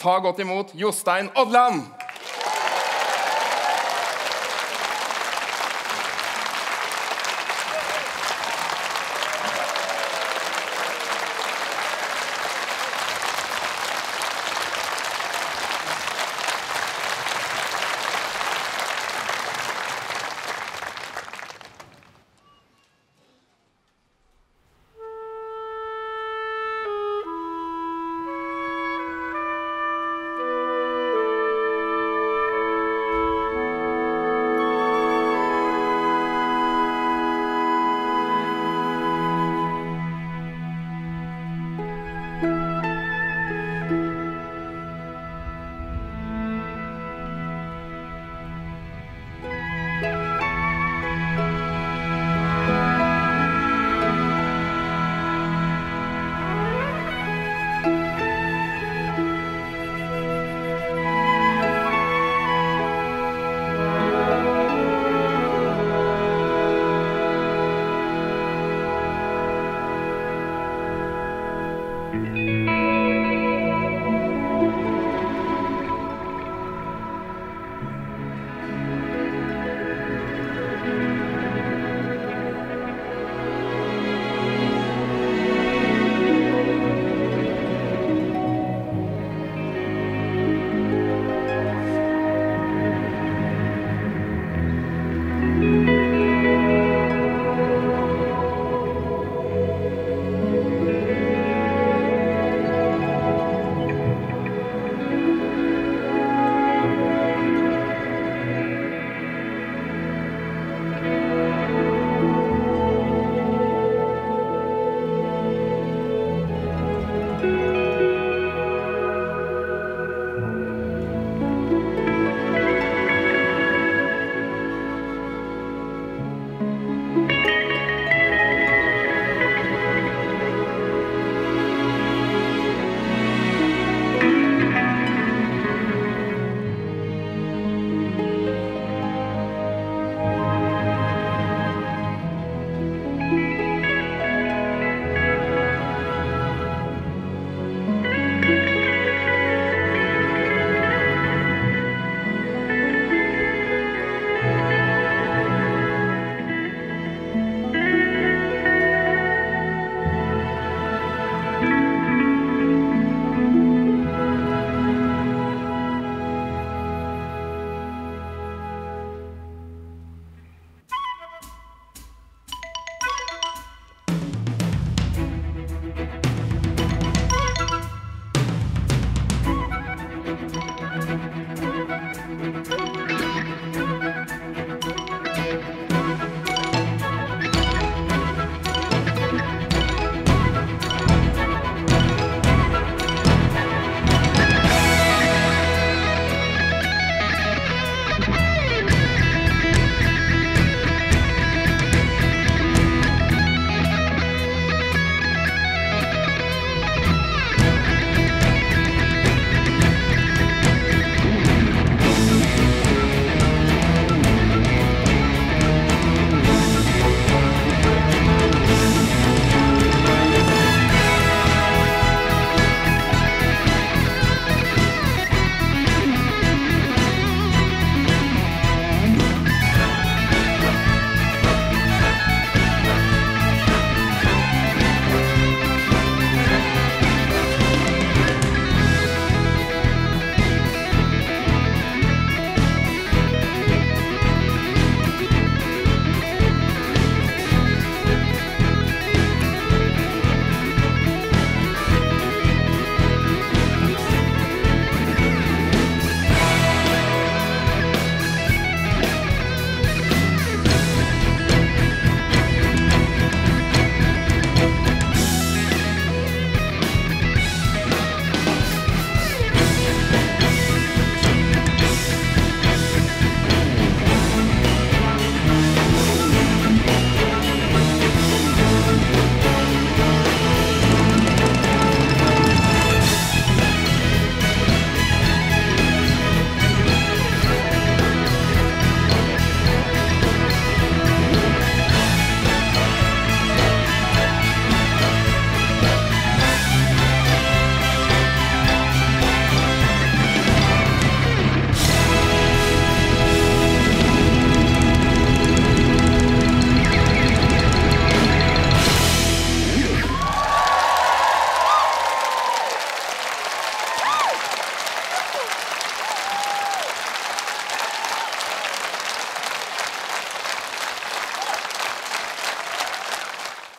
Ta godt imot Jostein Odland!